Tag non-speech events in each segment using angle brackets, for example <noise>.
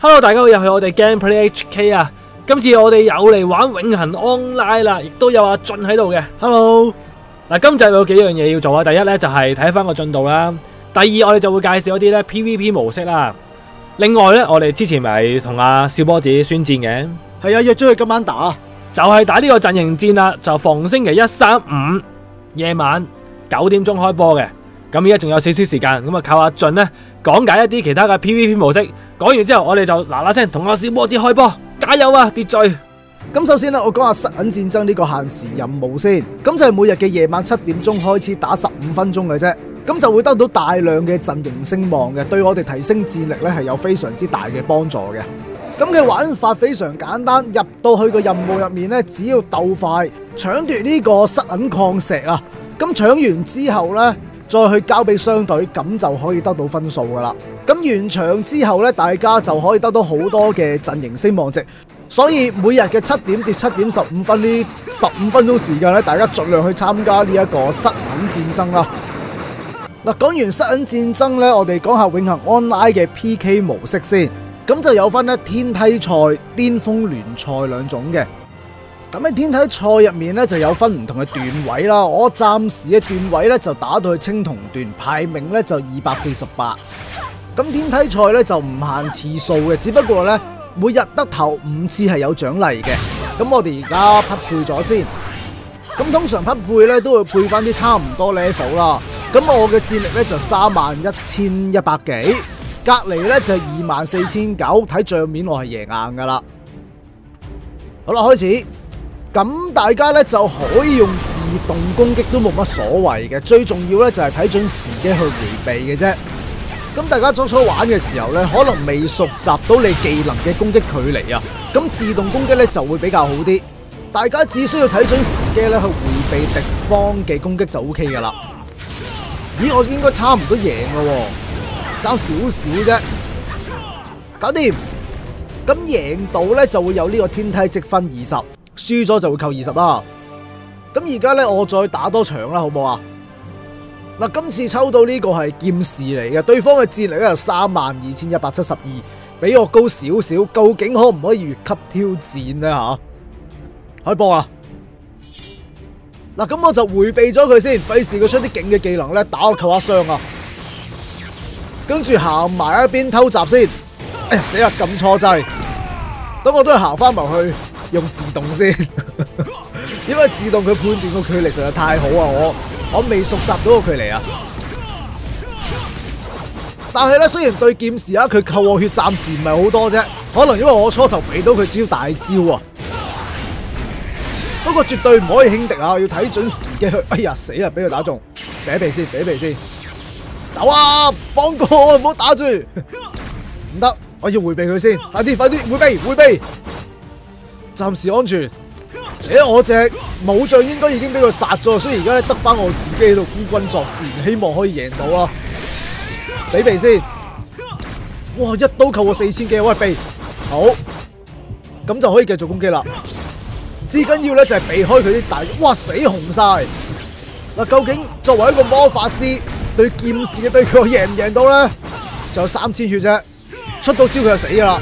Hello，大家好，又係我哋 Gameplay HK 啊！今次我哋又嚟玩永恒 online 啦，亦都有阿俊喺度嘅。Hello，嗱，今集有幾樣嘢要做啊！第一呢，就係睇翻個進度啦，第二我哋就會介紹一啲呢 PVP 模式啦。另外呢，我哋之前咪同阿小波子宣戰嘅，係啊，約咗佢今晚打，就係打呢個陣營戰啦，就逢星期一、三、五夜晚九點鐘開波嘅。咁而家仲有少少時間，咁啊靠阿俊呢講解一啲其他嘅 PVP 模式。講完之後，我哋就嗱嗱聲同阿小波子開波，加油啊！秩序。咁首先咧，我講下失隱戰爭呢個限時任務先。咁就係每日嘅夜晚七點鐘開始打十五分鐘嘅啫。咁就會得到大量嘅陣營聲望嘅，對我哋提升戰力咧係有非常之大嘅幫助嘅。咁嘅玩法非常簡單，入到去個任務入面咧，只要鬥快搶奪呢個失隱礦石啊！咁搶完之後咧，再去交俾商隊，咁就可以得到分數噶啦。咁完場之後咧，大家就可以得到好多嘅陣營聲望值。所以每日嘅七點至七點十五分呢十五分鐘時間咧，大家盡量去參加呢一個失隱戰爭啦。嗱，講完失隱戰爭咧，我哋講下永恒 online 嘅 PK 模式先。咁就有分咧天梯賽、巔峰聯賽兩種嘅。咁喺天梯賽入面咧就有分唔同嘅段位啦。我暫時嘅段位咧就打到去青銅段，排名咧就二百四十八。咁天梯賽咧就唔限次數嘅，只不過咧每日得頭五次係有獎勵嘅。咁我哋而家匹配咗先。咁通常匹配咧都會配翻啲差唔多 level 啦。咁我嘅戰力咧就三萬一千一百幾，隔離咧就二萬四千九。睇帳面我係贏硬噶啦。好啦，開始。咁大家咧就可以用自動攻擊都冇乜所謂嘅，最重要咧就係睇準時機去回避嘅啫。咁大家初初玩嘅時候咧，可能未熟習到你技能嘅攻擊距離啊，咁自動攻擊咧就會比較好啲。大家只需要睇準時機咧去回避敵方嘅攻擊就 O K 噶啦。咦，我應該差唔多贏噶，爭少少啫，搞掂。咁贏到咧就會有呢個天梯積分二十。輸咗就會扣二十啦。咁而家咧，我再打多場啦，好唔好啊？嗱，今次抽到呢個係劍士嚟嘅，對方嘅戰力咧系三萬二千一百七十二，比我高少少。究竟可唔可以越級挑戰呢？吓？开波啊！嗱，咁我就回避咗佢先，費事佢出啲勁嘅技能咧，打我扣一傷啊！跟住行埋一邊偷襲先。哎呀，死啦！撳錯掣，等我都係行翻埋去。用自動先，<laughs> 因為自動佢判斷個距離實在太好啊！我我未熟習到個距離啊，但係咧，雖然對劍士啊，佢扣我血暫時唔係好多啫，可能因為我初頭俾到佢招大招啊，不過絕對唔可以輕敵啊！要睇準時機去，<laughs> 哎呀死啦！俾佢打中，避避先，避避先，走啊！放過，唔好打住，唔得，我要回避佢先，快啲，快啲，回避，回避。暫時安全，寫我隻武將應該已經俾佢殺咗，所以而家得翻我自己喺度孤軍作戰，希望可以贏到啦。比避先，哇！一刀扣我四千幾，喂避，好，咁就可以繼續攻擊啦。至緊要咧就係避開佢啲大，哇死紅晒！嗱，究竟作為一個魔法師對劍士嘅對決，我贏唔贏到咧？就有三千血啫，出到招佢就死噶啦。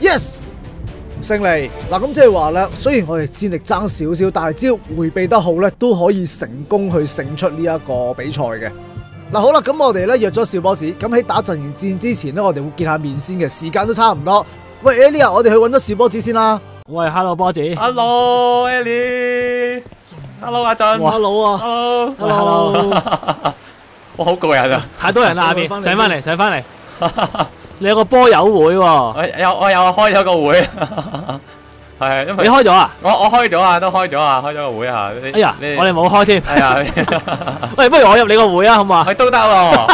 Yes。勝利嗱，咁即係話咧，雖然我哋戰力爭少少，但係只要回避得好咧，都可以成功去勝出呢一個比賽嘅。嗱，好啦，咁我哋咧約咗小波子，咁喺打陣營戰之前咧，我哋會見下面先嘅，時間都差唔多。喂，Elia，我哋去揾咗小波子先啦。喂，Hello 波子。Hello，Ellie。Hello 阿俊。Hello 啊。Hello。Hello。<laughs> 我好攰啊！太多人啦，下邊 <laughs> 上翻嚟，上翻嚟。<laughs> 你有個波友會喎，我有我有開咗個會，<laughs> 係因為你開咗啊？我我開咗啊，都開咗啊，開咗個會啊。哎呀，我哋冇開添。係啊，<laughs> 喂，不如我入你個會啊，好嘛？<laughs> 係都得喎，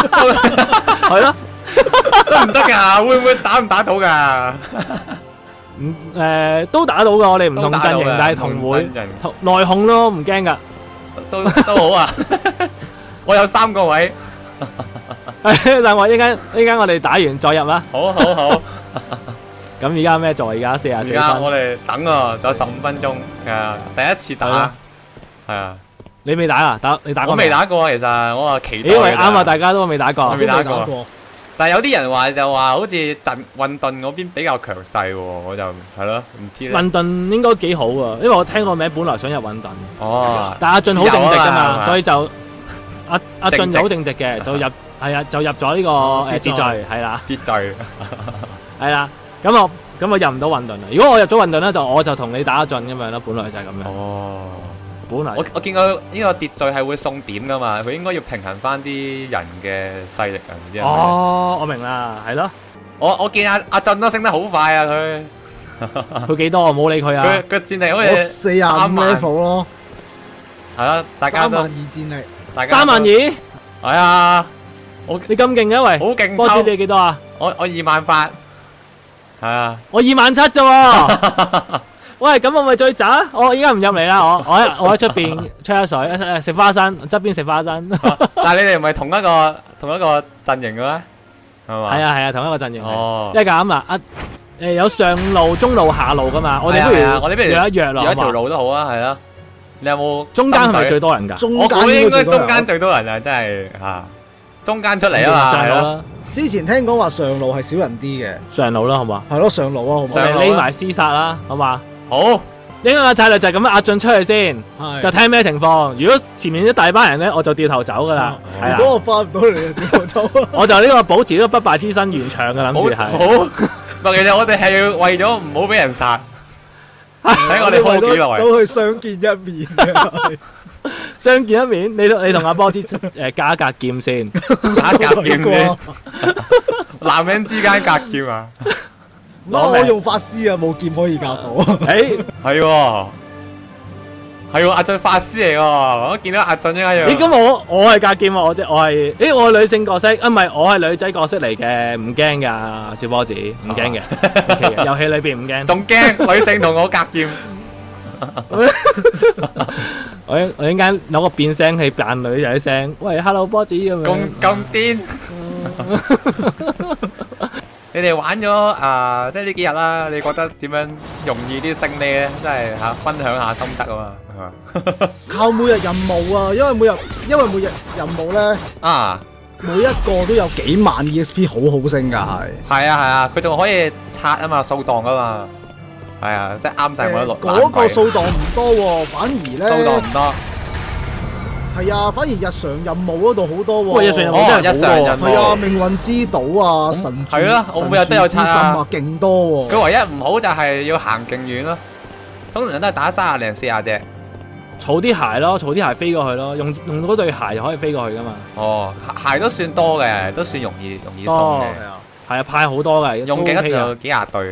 係咯，得唔得噶？會唔會打唔打到噶？唔誒都打到噶，我哋唔同陣營，但係同會同內控咯，唔驚噶。都都好啊，我有三個位。但我依家依家我哋打完再入啦。好好好。<laughs> 咁而家咩座？而家四廿四分。而家我哋等啊，仲有十五分鐘。係啊，第一次打。係啊。你未打啊？打你打過我未？打過啊，其實我啊期待咦喂，㗎咋啱啊！大家都未打過我。未打過打過。但係有啲人話就話好似陣混沌嗰邊比較強勢喎，我就係咯，唔知咧。混沌應該幾好啊，因為我聽個名本來想入混沌，哦，但阿俊好正直噶嘛，嘛所以就阿阿正直俊就好正直嘅，就入係啊，就入咗呢個誒秩秩序序係啦，秩序。係啦。<laughs> 咁我咁我入唔到混沌啦。如果我入咗混沌咧，就我就同你打阿俊咁樣啦。本來就係咁樣，哦。本來我我見過呢個秩序係會送點噶嘛，佢應該要平衡翻啲人嘅勢力啊，唔知？哦，我明啦，係咯。我我見阿阿俊都升得好快啊，佢 <laughs> 佢幾多我冇理佢啊佢。佢戰力好我似四廿五三萬 level 咯，係啊，大家都三萬二戰力，大家三萬二，係啊，你咁勁嘅喂？好勁波子，你幾多啊？我我二萬八，係啊，我二萬七啫喎。<laughs> 喂，咁我咪最渣？我依家唔入嚟啦，我我喺我喺出邊 <laughs> 吹下水，食花生，側邊食花生。<laughs> 但係你哋唔係同一個同一個陣營嘅咩？係嘛？係啊係啊，同一個陣營。哦因為咁啊，啊誒有上路、中路、下路噶嘛，我哋不如我哋不如約一約咯，有一條路都好啊，係啦。你有冇中間係咪最多人㗎？我估應該應該最多人中間最多人啊，真係嚇，中間出嚟啊嘛，系咯。上路啦，之前聽講話上路係少人啲嘅，上路啦，好嘛？係咯上路啊，好匿埋廝殺啦，好嘛？好，應該嘅策略就係咁樣壓進出去先，就睇咩情況。如果前面一大班人咧，我就掉頭走噶啦，如果。我翻唔到嚟，點我走啊？<laughs> 我就呢個保持呢個不敗之身完場嘅諗，住係。好。唔係其實我哋係要為咗唔好俾人殺，<laughs> 睇我哋為 hold 幾耐。咗走去相見一面嘅，相見一面，你你同阿波子誒加一格劍先，打格劍先，<laughs> <laughs> 男人之間格劍啊，我我用法師啊，冇劍可以夾到。誒，<laughs> 係喎，係喎，阿俊法師嚟喎，我見到阿俊應該要。咦咁我我係格劍喎，我即我係，誒我係女性角色，啊唔係我係女仔角色嚟嘅，唔驚㗎，小波子唔驚嘅遊戲裏邊唔驚。仲驚女性同我格劍，<laughs> 我一我一陣間攞個變聲器扮女仔聲，喂，hello 波子咁樣。咁咁癲。<laughs> 你哋玩咗啊，即係呢幾日啦，你覺得點樣容易啲升呢咧？真係嚇分享下心得啊嘛？<laughs> 靠每日任務啊，因為每日因為每日任務咧，啊，每一個都有幾萬 ESP，好好升㗎係。係啊係啊，佢仲可以刷啊嘛，掃檔啊嘛，係啊，即係啱晒我一誒落嗰個掃檔唔多喎，反而掃檔咧唔多，係啊，反而日常任務嗰度好多喎。喂日常任務哦，真係日常人係啊，命運之島啊，神係啦我每日都有刷啊。神樹之心啊，勁多喎。佢唯一唔好就係要行勁遠咯，通常都係打三廿零四廿隻。儲啲鞋咯，儲啲鞋飛過去咯，用用嗰對鞋就可以飛過去噶嘛。哦，鞋鞋都算多嘅，都算容易容易送多嘅，係啊，派好多嘅，用幾都 OK 㗎多就幾廿對，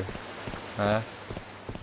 係啊，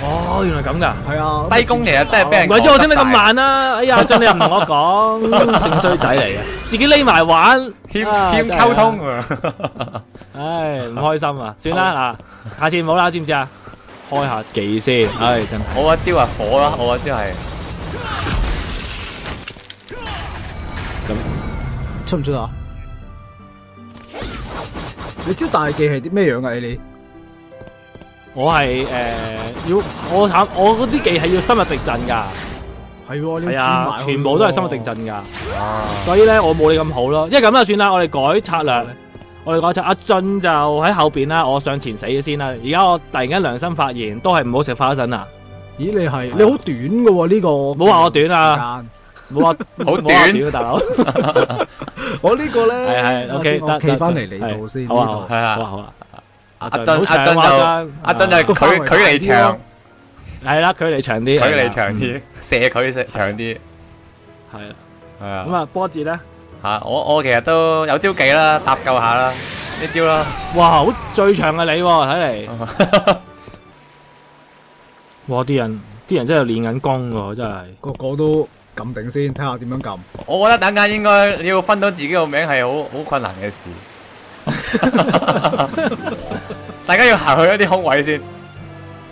哦，原來咁噶。係啊，低攻其實真係俾人唔怪之我升得咁慢啦！哎呀，<laughs> 俊你又唔同我講，正衰仔嚟嘅，自己匿埋玩，欠啊欠溝通啊！唉，唔開心啊！算啦嗱，下次唔好啦，知唔知啊？開下技先，唉，真係。我嗰招係火啦，我嗰招係出唔出啊？你招大技係啲咩樣啊？你哋我係誒要我慘，我嗰啲技係要深入敵陣㗎，係喎，你要轉係啊全部都係深入喎敵陣㗎。啊，所以咧，我冇你咁好咯。因為咁就，算啦，我哋改策略。我哋改策，阿俊就喺後邊啦，我上前死咗先啦。而家我突然間良心發現，都係唔好食花生啊！咦，你係你好短嘅喎呢個，唔冇話我短啊冇 <laughs> 話好冇話短大佬。<laughs> 我呢個咧係係，OK，得我企翻嚟你度先。好啊好係啊好啊好啊。阿俊俊阿珍就阿珍就啊距距個範圍大離長，係啦，距離長啲，距離係啦長啲，射距射長啲，係啦。係啊咁。啊，波子咧，吓！我我其實都有招技啦，搭救下啦，呢招啦。哇，好最長嘅你喎，睇嚟。<laughs> 哇！啲人啲人真係練緊功喎，真係。個個都撳定先，睇下點樣撳。我覺得等間應該你要分到自己個名係好好困難嘅事。<laughs> 大家要行去一啲空位先。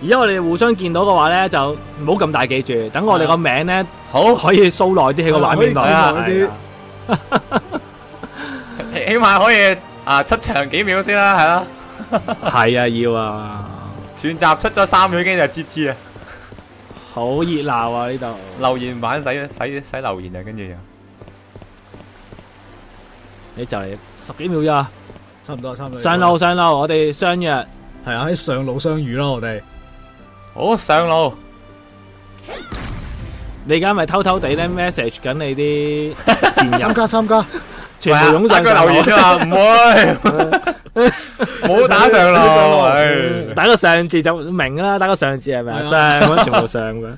而家我哋互相見到嘅話咧，就唔好咁大記住，等我哋個名咧好，可以 show 耐啲喺個畫面度。啊起 <laughs> 起碼可以啊出場幾秒先啦，係啦。係啊，要啊，全集出咗三秒已經就知知啊！好熱鬧啊呢度。留言版使使使留言啊，跟住又你就嚟十幾秒咋？差唔多，差唔多。上路上路，我哋相約。係啊，喺上路相遇啦，我哋。好上路。你而家咪偷偷地咧 message 緊你啲 <laughs> 戰參友，加參加，全部湧上 <laughs> 打上路。留言啊嘛，唔會，冇打上路，打個上字就明啦，打個上字係咪啊？係上咁全部上嘅，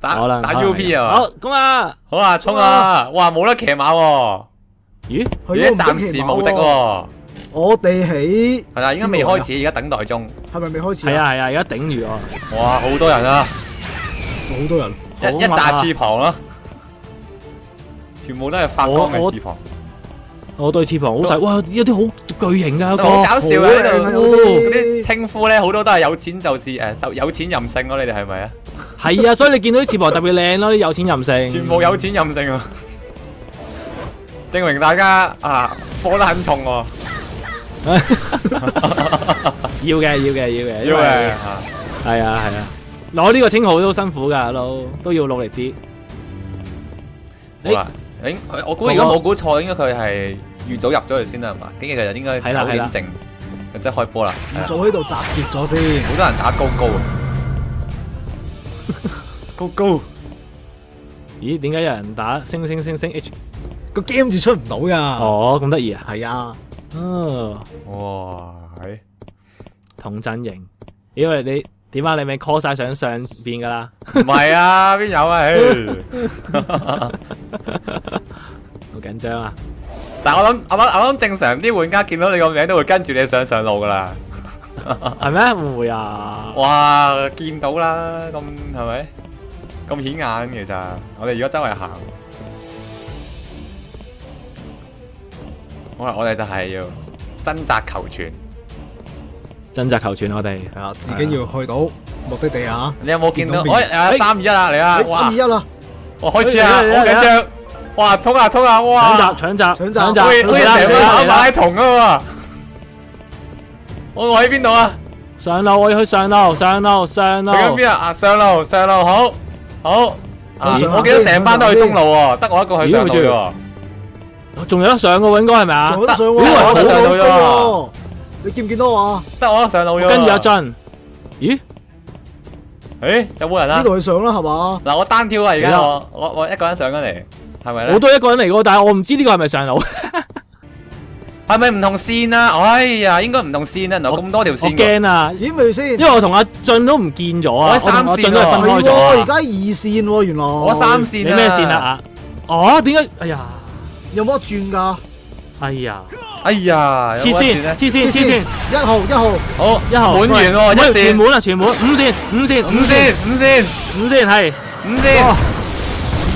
打可能打 U P 啊好，咁啊，好啊，衝啊！哇，冇得騎馬喎，咦？而家暫時無敵喎，我哋喺係啦，應該未開始，而家等待中。係咪未開始？係啊，係啊，而家頂住啊。哇，好多人啊，好多人。一一好密啊紮翅膀咯，全部都係發光嘅翅膀，我對翅膀好細，哇！有啲好巨型噶，都好搞笑啊！嗰啲啲稱呼咧，好多都係有錢就是誒，就有錢任性咯。你哋係咪啊？係啊，所以你見到啲翅膀特別靚咯，啲有錢任性。全部有錢任性啊！證明大家啊，火得很重喎，<laughs> 要嘅，要嘅，要嘅，要嘅因為啊係啊，係啊，攞呢個称号都辛苦噶，都都要努力啲。好啦，诶我估如果冇估錯，應該佢係預早入咗去先啦，係嘛？跟住其實應該係啦係啦九點正就即係開波啦。係啊早喺度集結咗先。好多人打高高啊，<laughs> 高高咦？點解有人打星星星星 H？個 game 字出唔到噶。哦，咁得意啊！係啊，哦，哇！係同陣營。咦？为，你點啊？你咪 call 晒上上邊噶啦，唔係啊？<laughs> 邊有啊？<laughs> 好緊張啊！但係我諗，我諗，我諗正常啲玩家見到你個名都會跟住你上上路噶啦。係咩？會唔會啊？哇！見到啦，咁係咪？咁顯眼其實，我哋如果周圍行，我我哋就係要掙扎求存。掙扎求存，我哋係啊，自己要去到目的地啊。你有冇見到？我誒三二一啦，嚟啦！三二！一啦，我開始啊，好嚟嚟嚟緊張！哇，衝啊衝啊！搶哇！閘搶閘搶閘搶閘，好似好似嚟啦成個跑馬嚟啦嚟啦拉松啊嘛！我我喺邊度啊？上路，我要去上路，上路，上路。去緊邊啊？啊，上路上路，好好。啊上下我見到成班都去中路喎，得我一個去上路啫喎。仲有得上嘅喎，應該係咪啊仲？有得上喎，咦我上到咗你見唔見到我啊？得我上路啫喎。跟住阿俊，咦？誒，有冇人啊呢？度去上啦，係嘛？嗱，我單挑啊！而家我我我一個人上緊嚟，係咪咧我？都一個人嚟嘅，但係我唔知呢個係咪上路。<laughs> 係咪唔同線啊？哎呀，應該唔同線啊！嗱，咁多條我線㗎。驚啊，咦，咪先？因為我同阿俊都唔見咗啊，我喺三同阿俊都係分開係喎，咗啊。而家二線喎，原來。我三線你咩線啊？哦，點解？哎呀，有冇得轉㗎？哎呀，哎呀，黐線，黐線，黐線，一號一號，好一號滿員喎，喂一線，全滿啦，全滿，五線，五線，五線，五線，五線。係。五線，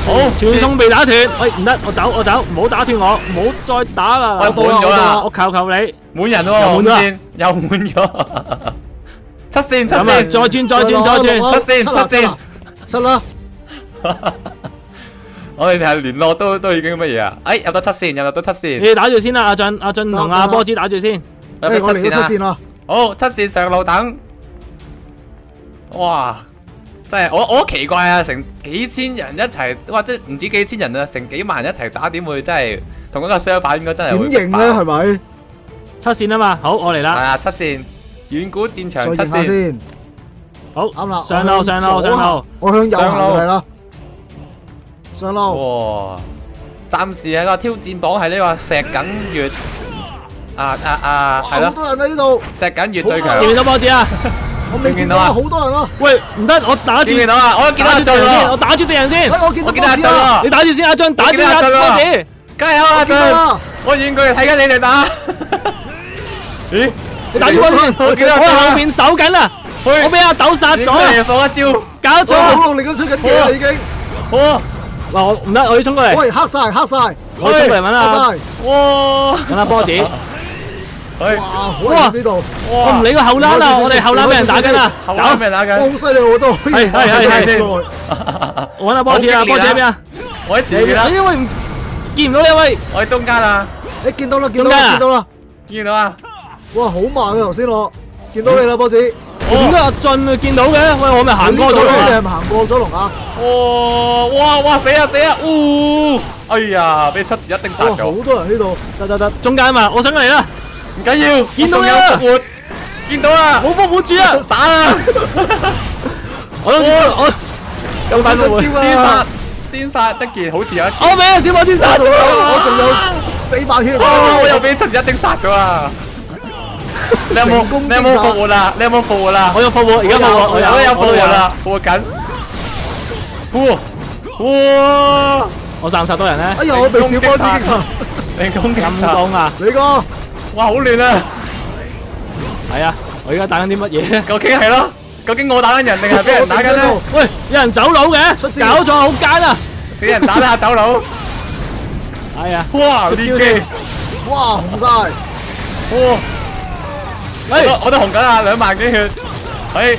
好，傳送被打斷，喂。唔得，我走我走，唔好打斷我，唔好再打啦，喂我滿咗啦。我求求你，滿人喎，又滿咗。啊五線。又滿咗，七線七咁啊線，再轉再轉再轉，七線七線，七啦，我哋係聯絡都都已經乜嘢啊？哎，入到七線，入到七線，你打住先啦，阿俊阿俊同阿波子打住先，入誒我嚟到七線啊！到七線啦，好，七線上路等。哇！真係我我好奇怪啊！成幾千人一齊，或者唔止幾千人啊，成幾萬人一齊打，點會真係同一個雙板應該真係會點認咧？係咪？七線啊嘛，好我嚟啦，係啊，七線遠古戰再場七認下線，先，好啱啦。上路上路上路，我向右上路行就係啦。上路，哇！暫時喺個挑戰榜係呢個石緊月，啊啊啊，係好，多人喺呢度，石緊月最強見唔。見到波子啊？我未見到啊，好多人咯！喂唔得，我打住見唔見到啊？我見到阿俊先，我喎，打住敵人先哎，，我見到阿俊啊喎，你打住先，阿俊打住阿阿俊喎波子，加油啊阿俊！我遠距離睇緊你哋打。咦？你打住波子，我見到阿我俊啊後面守緊啦，我俾阿豆殺咗放一招。搞我錯，好努力咁出緊嘢啦，已經。哇！嗱我唔得，我要衝過嚟，喂，黑晒，黑晒，我要衝過嚟揾黑啊，晒，哇！揾阿波子。<laughs> 哎，哇，好危險呢度，我唔理個後欄啦，我哋後欄俾人打緊啦，後走，欄俾人打緊，哇好犀利我都。可以係係係。係係我揾下波子啊，波子喺邊啊？我喺前面啦，因為唔見唔到呢位，我喺中間啊，誒見到啦見到啦見到啦，見到啊，哇好慢啊頭先我。見到你啦波子，點解阿俊見到嘅？喂，我咪行過咗你咯。係咪行過咗龍啊？哦哇哇死啊死啊，嗚，哎呀，俾七字一丁殺咗。好，多人喺度，得得得，中間嘛，我想嚟啦，唔緊要，我仲有見到你啦復活，見到啦，冇風冇住啊！打啊！我都我咁快復活，招啊先殺先殺。一件，好似有一件，我俾阿小波先殺咗我仲有四百血，哦，我又俾七字一丁殺咗啊！你有冇你有冇復活啦？你有冇復活啦？我有復活，而家復活，我有有復活啦，復活緊。哇哇！我殺唔殺到人咧？哎呀我被小波子擊殺，成功擊咁殺！講啊！你個哇，好亂啊！係啊，我而家打緊啲乜嘢？究竟係咯？究竟我打緊人定係俾人打緊咧？喂，有人走佬嘅，搞錯好奸啊！俾人打下走佬！係啊，哇！連招機！哇紅晒，哇！我哎。都我都紅緊啊，兩萬幾血。哎，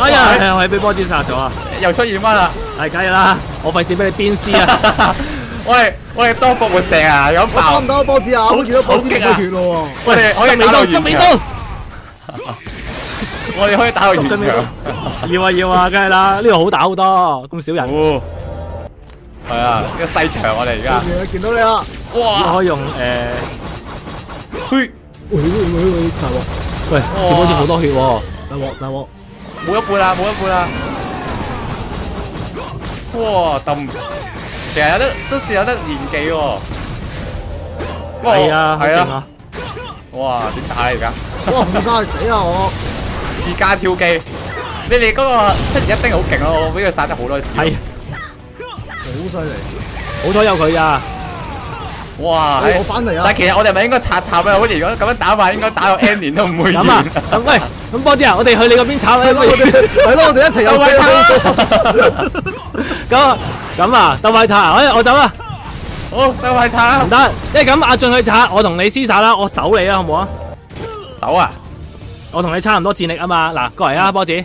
哎呀，係啊我係俾波子殺咗啊！又出現翻啦！係梗係啦，我費事俾你鞭屍啊！<laughs> 喂喂，多復活石啊，有我打爆唔！到波子啊，我見到波子冇血咯我哋可以執尾刀，打到執尾現場。刀，<laughs> 我哋可以打到現執尾刀。場。要啊要啊，梗係啦，呢度好打好多，咁少人，哦，係啊，呢個細場我哋而，家，見見到你啦，哇，可以用誒，嘿，喂喂喂喂，大鑊喂，小波子好多血喎，大鑊大鑊，冇一半啦，冇一半啦，哇，抌，其實有得都算有得練技喎，哇係啊，好係啊，勁啊！哇，點打啊而家？哇紅晒死啊我，自家跳機，你哋嗰個七二一丁好勁咯，我俾佢殺咗好多次。係，好犀利，好彩有佢啊！哇！哎我翻嚟啊但係其實我哋咪應該拆塔啊？好似如果咁樣打法，應該打到 N 年都唔會咁啊喂，咁波子啊，我哋去你嗰邊炒咧，不如係咯我哋一齊有鬥快拆！咁啊，咁啊，鬥快拆啊！哎，我走啦，好，鬥快拆啊唔！得，因為咁阿俊去拆，我同你厮殺啦，我守你啦，好唔好啊？守啊，我同你差唔多戰力啊嘛，嗱，過嚟啊，波子，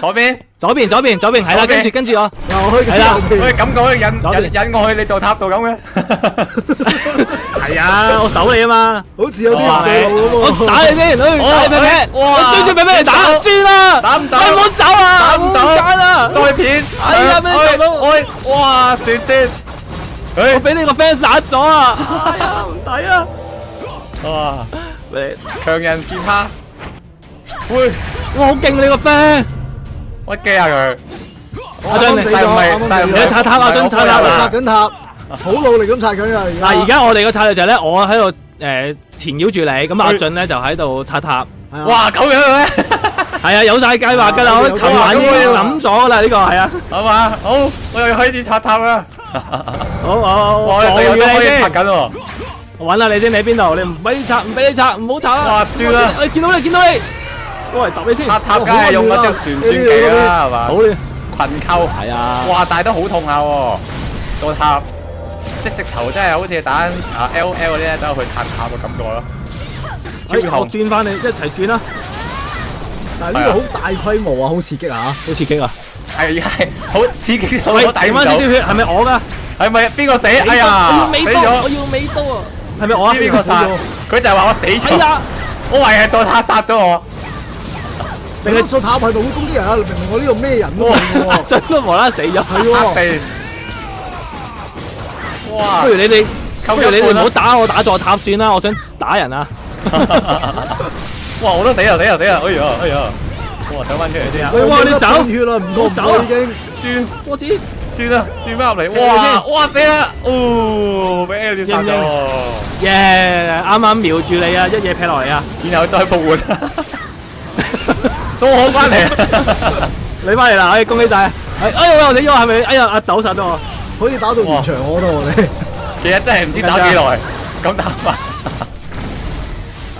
左邊，左邊，左邊，左邊，係啦，跟住跟住我，又去係啦。喂，咁講引引引我去你做塔度咁嘅。<laughs> 係啊，我守你啊嘛，好似有啲哇唔對路咁我喎。打你先，我追住俾俾你打，轉啦，打唔到。你唔好走啊，打唔到。好奸啊，再片，哎呀俾你做到。喂，喂哇，旋轉，我誒，俾你個 fans 打咗啊，唔抵啊，哇，你強人是他，喂，哇好勁你個 friend，屈機下佢，阿俊死咗但唔係啱啱但係唔係你拆塔阿俊拆塔啊拆緊塔，好努力咁拆緊啊！嗱而家我哋個策略就係咧，我喺度誒纏繞住你，咁阿俊咧就喺度拆塔。哇，咁樣嘅咩？係啊，有晒計劃㗎啦，啊我琴晚已經諗咗㗎啦，呢個係啊。好嘛，好，我又開始拆塔啦。好好，哇，我你隊友都可以拆先，緊喎。我揾下你先，你喺邊度？你唔俾你拆，唔俾你拆，唔好拆啦。哇轉啦我見到你，見到你。喂，揼你先。塔塔梗係用嗰隻旋轉技啦，係嘛好？咧。群扣。係啊。哇，但係都好痛下喎，做塔，即係直頭真係好似打啊 L L 嗰啲咧，走去拆塔嘅感覺咯。超痛，轉翻你，一齊轉啦。但係呢個好大規模啊，好刺激啊！好刺激啊！係係好刺激，喂，我抵唔到。少少血，係咪我㗎？係咪邊個死？哎我呀，要尾刀，死咗我。要尾刀啊！係咪我啊？知邊個殺？佢就係話我死哎咗，呀，我懷係做塔殺咗我。定係做塔係度會攻擊人啊！明明我呢度咩人 <laughs> 真都無啦啦死咗。係喎，塔地。哇不！如你哋，扣不如你哋唔好打我，打座塔算啦。我想打人啊！<laughs> 哇！我都死啦死啦死啊！哎呀哎呀！哇！走翻出嚟先啊！喂哇你走半血啦，唔過唔走已經。轉波子，轉啦，轉翻入嚟！你哇哇死啦！哦，俾 L 殺咗，耶！啱啱瞄住你啊，一嘢劈落嚟啊！然後再復活，都好翻嚟。<laughs> 你翻嚟啦，哎，恭喜晒！哎哎呀，我死咗，係咪？哎呀，阿豆殺咗我。可以打到完場我都我哋。其實真係唔知打幾耐，咁打法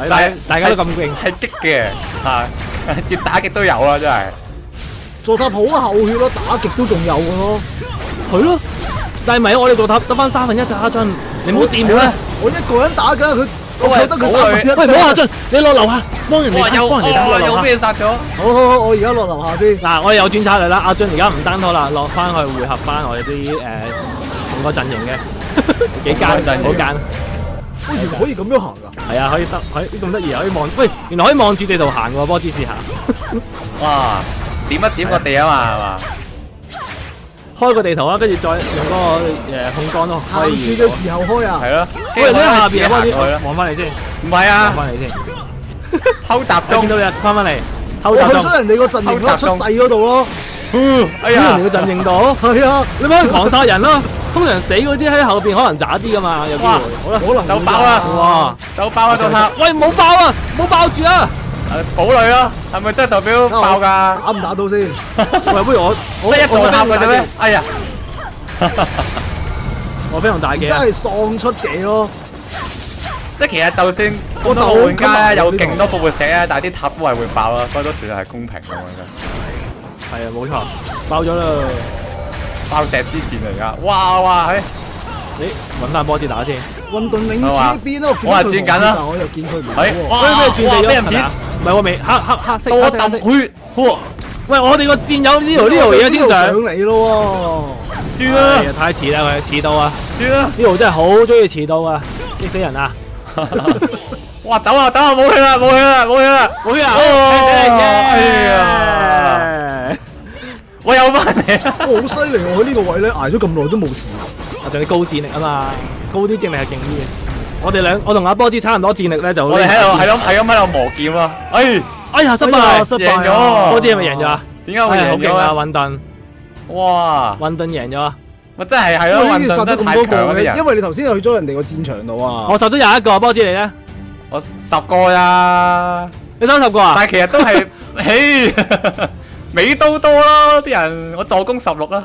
大大家都咁勁，係激嘅嚇，<laughs> 越打極都有啦，真係。座塔好厚血咯，打極都仲有嘅咯。係咯，但係咪我哋做塔得翻三分一咋阿俊，你唔好佔啦。我一個人打緊佢，我喂扣得佢三分。喂，唔好阿俊，你落樓下幫人哋哇！打，又幫人哋打哇又落樓下。俾你殺咗。好好好，我而家落樓下先。<laughs> 嗱，我哋有轉策略啦，阿俊而家唔單拖啦，落翻去匯合翻我哋啲誒同個陣營嘅，<laughs> 幾奸同個陣營好奸。喂，原來可以咁樣行㗎？係啊，可以得，可以咁得意，可以望，喂，原來可以望住地圖行喎，波芝試下，<laughs> 哇！點一點個地啊嘛，係嘛？開個地圖啊，跟住再用嗰個誒控杆都可以住。嘅時候開啊！係咯。喂，你喺下邊啊，自己波芝行過去啦，望翻嚟先，唔係啊望，翻嚟先，<laughs> 偷襲中到。你翻翻嚟，偷我去襲中咗，人哋個陣營嗰出世嗰度咯。哎呀人哋！個陣營度，係啊，你咪狂殺人咯。通常死嗰啲喺後邊可能渣啲噶嘛，有機會。哇好啦，可能就爆啦哇！走爆啊！就塔，喂，冇爆啊，冇爆住啊！誒堡壘咯，係咪真係代表爆㗎？打唔打到先？喂，不如我 <laughs> 我得一座塔嘅啫咩？？哎呀！<laughs> 我非常大技啊！真係喪出技咯！即係其實就算好多玩家有勁多復活石啊，但係啲塔都係會爆啦，所以都算係公平嘅我覺得。係啊，冇錯，爆咗啦！爆石之戰嚟㗎！哇哇，係你揾翻波子打先。運動領主呢邊咯，我話轉緊啦但我又見佢唔係到喎。哇喂，咩轉地咗？哇俾人片係咪啊，唔係我，未黑黑黑色多黑色黑色。揼血，哇！喂，我哋個戰友呢度呢度嘢先上上。嚟咯轉哎啦，太遲啦佢，遲到啊！轉啦！呢度真係好中意遲到啊！激死人啊！<laughs> 哇，走啊走啊，冇血啦冇血啦冇血啦！好呀！哦哎呀呀！我有翻嚟好犀利我！喺呢個位咧捱咗咁耐都冇事。我仲要高戰力啊嘛，高啲戰力係勁啲嘅。我哋兩，我同阿波子差唔多戰力咧，就我哋喺度係咁係咁喺度磨劍咯。哎，哎呀，失哎呀敗！失敗咗啊！波子係咪贏咗啊？點解會哎呀好勁啊！贏咗啊？混沌，哇！混沌贏咗啊！我真係係咯，因為運動呢要殺得得太強咁多個嘅，人因。為你頭先去咗人哋個戰場度啊。我手咗廿一個，波子你咧，我十個呀，你收十個啊？但係其實都係，嘿，<laughs> 美刀多咯，啲人我助攻十六啦，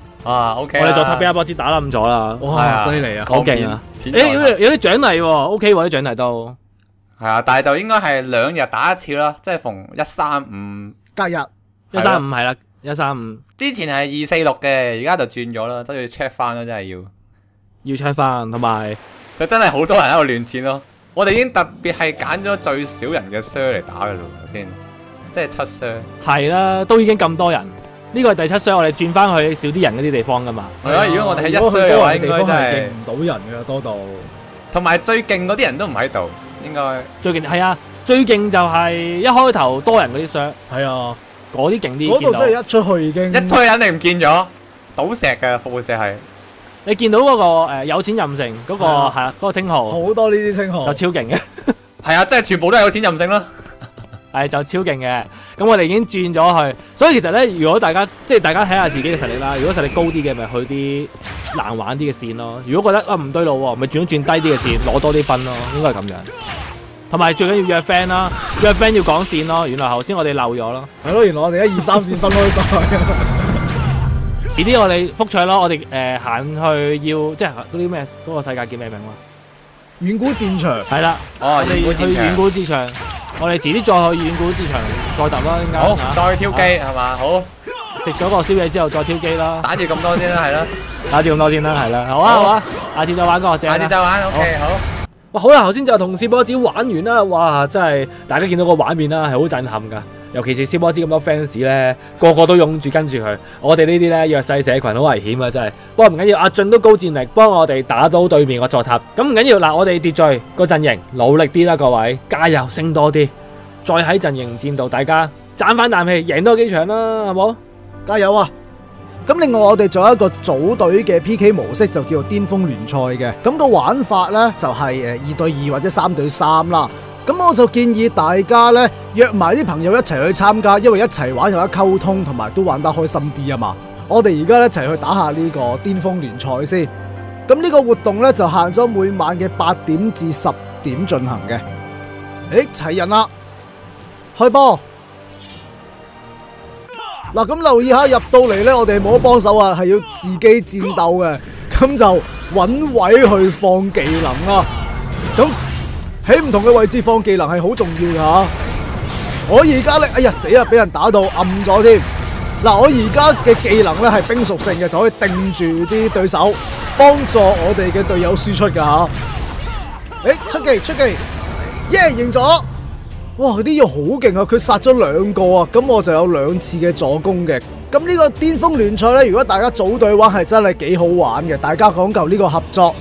啊 OK，我哋再塔俾阿波子打冧咗啦，哇！犀利啊！好勁啊！片誒有有啲獎勵喎，OK 喎啲獎勵都。係啊，但係就應該係兩日打一次啦，即係逢一三五。隔日一三五係啦，一三五之前係二四六嘅，而家就轉咗啦，都要 check 翻啦，真係要。要 check 翻，同埋就真係好多人喺度亂戰咯。我哋已經特別係揀咗最少人嘅 share 嚟打嘅咯，先，即係七 share。係啦，都已經咁多人，呢個係第七箱，我哋轉翻去少啲人嗰啲地方噶嘛。係啊，如果我哋係一如果去 share 嘅話，應多人地方該真係係勁。唔到人嘅多到。同埋最勁嗰啲人都唔喺度，應該。最勁係啊，最勁就係一開頭多人嗰啲箱，係啊，嗰啲勁啲。嗰度真係一出去已經一出去肯定唔見咗，倒石嘅復活石係。你見到嗰個誒有錢任性嗰個係啊係啊嗰個稱號好多呢啲稱號就。超勁嘅。係啊，即係全部都係有錢任性啦。係就超勁嘅，咁我哋已經轉咗去，所以其實咧，如果大家即係大家睇下自己嘅實力啦，如果實力高啲嘅，咪去啲難玩啲嘅線咯。如果覺得啊唔對路喎，咪轉一轉低啲嘅線，攞多啲分咯，應該係咁樣。同埋最緊要約 friend 啦，約 friend 要講線咯。原來頭先我哋漏咗咯，係咯，原來我哋一二三線分開晒。呢啲我哋覆取咯，我哋誒行去要即係嗰啲咩嗰個世界叫咩名啊？遠古戰場係啦，哦我哋遠古戰場去遠古之場，我哋遲啲再去远古之場再揼啦，应该好，嚇再挑機係嘛？好，食咗個宵夜之後再挑機啦。打住咁多先啦，係啦。打住咁多先啦，係啦，好啊好好啊，下次再玩个正。下次再玩，OK，好。哇，好啦，頭先就同試波子玩完啦，哇，真係大家見到個畫面啦，係好震撼噶。尤其是試波子咁多 fans 咧，個個都擁住跟住佢。我哋呢啲咧弱勢社群好危險啊，真係。不過唔緊要，阿俊都高戰力，幫我哋打到對面個座塔。咁唔緊要，嗱，我哋秩序個陣營努力啲啦，各位加油，升多啲，再喺陣營戰度，大家賺翻啖氣，贏多幾場啦，好冇？加油啊！咁另外我哋仲有一個組隊嘅 PK 模式，就叫做巅峰聯賽嘅。咁、個玩法呢，就係誒二對二或者三對三啦。咁我就建議大家呢，約埋啲朋友一齊去參加，因為一齊玩有得溝通，同埋都玩得開心啲啊嘛。我哋而家一齊去打下呢個巔峰聯賽先。咁呢個活動咧就限咗每晚嘅八點至十點進行嘅。誒，齊人啦，開波！嗱，咁留意下入到嚟咧，我哋冇得幫手啊，係要自己戰鬥嘅，咁就揾位去放技能啦。咁喺唔同嘅位置放技能係好重要㗎吓。我而家咧，哎呀死啊，俾人打到暗咗添。嗱，我而家嘅技能咧係冰屬性嘅，就可以定住啲對手，幫助我哋嘅隊友輸出㗎吓。誒，出技出技，耶贏咗！哇！佢啲藥好勁啊！佢殺咗兩個啊，咁我就有兩次嘅助攻嘅。咁呢個巔峰聯賽呢，如果大家組隊玩係真係幾好玩嘅，大家講究呢個合作。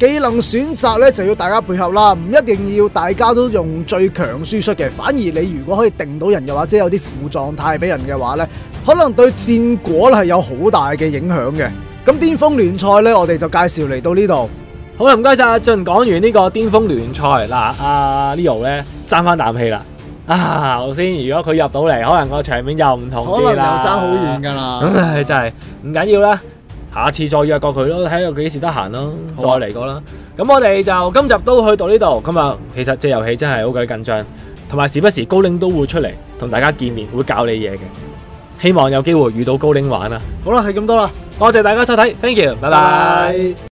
技能選擇咧，就要大家配合啦，唔一定要大家都用最強輸出嘅。反而你如果可以定到人嘅話，即係有啲副狀態俾人嘅話咧，可能對戰果係有好大嘅影響嘅。咁巔峰聯賽咧，我哋就介紹嚟到呢度。好啦，唔該晒阿俊，講完呢個巔峰聯賽，嗱阿 Leo 咧爭翻啖氣啦。啊，頭先如果佢入到嚟，可能個場面又唔同可能又啲啦，爭好遠㗎啦。唉，真係唔緊要啦，下次再約過佢咯，睇下佢幾時得閒咯，再嚟過啦。咁我哋就今集都去到呢度，咁啊，其實隻遊戲真係好鬼緊張，同埋時不時高領都會出嚟同大家見面，會教你嘢嘅。希望有機會遇到高領玩啊！好啦，係咁多啦，多謝大家收睇，thank you，拜拜。拜。